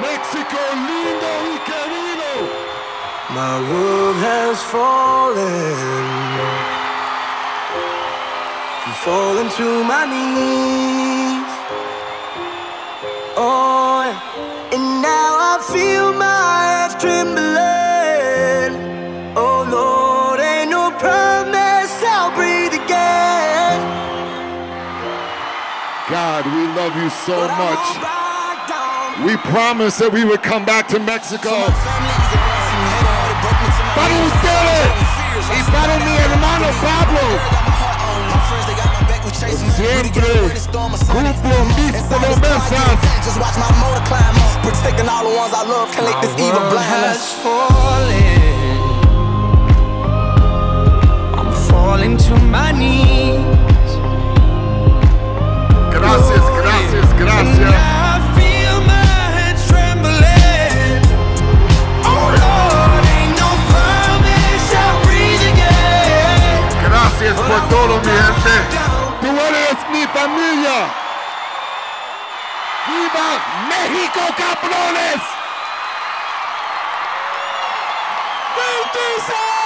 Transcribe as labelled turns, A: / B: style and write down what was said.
A: México lindo y querido.
B: My world has fallen. I'm falling to my knees. Oh, and now I feel my hands trembling. Oh Lord, ain't no promise I'll breathe again.
A: God, we love you so
B: But
A: much.
B: Back down.
A: We promised that we would come back to Mexico. Para
C: Para
A: ustedes y para mi hermano Pablo. Siempre cumplo mis promesas.
C: Just watch my motor climb up. Protecting all the ones I love. Can't this evil
B: world
C: blind
A: familia. ¡Viva México, cabrones!
B: Bendice!